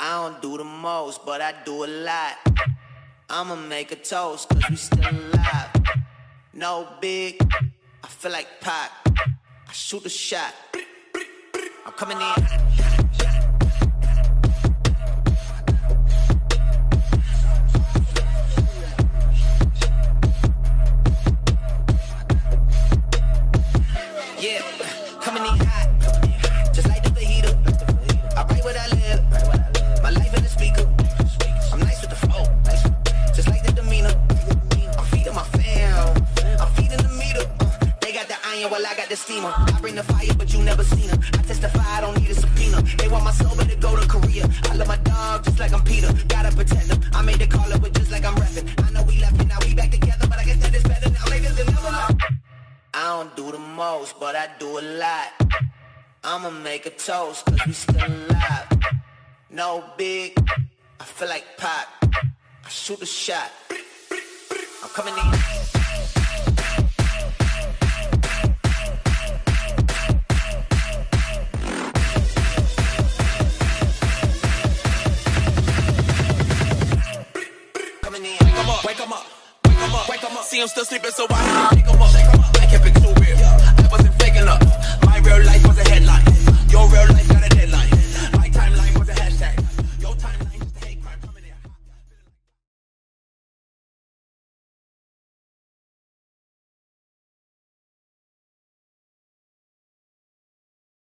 I don't do the most, but I do a lot. I'ma make a toast, cause we still alive. No big, I feel like Pac. I shoot a shot. I'm coming in. Yeah, coming in hot. The while I got the steamer. I bring the fire, but you never seen her. I testify, I don't need a subpoena. They want my soul, better go to Korea. I love my dog just like I'm Peter. Gotta protect them. I made the call up, but just like I'm rapping. I know we left it, now we back together, but I guess that is better now. Later than ever. I don't do the most, but I do a lot. I'ma make a toast, cause we still alive. No big, I feel like pop. I shoot a shot. I'm coming in. Up, wake 'em up, wake 'em up, wake 'em up. See 'em still sleeping, so had to shake 'em up.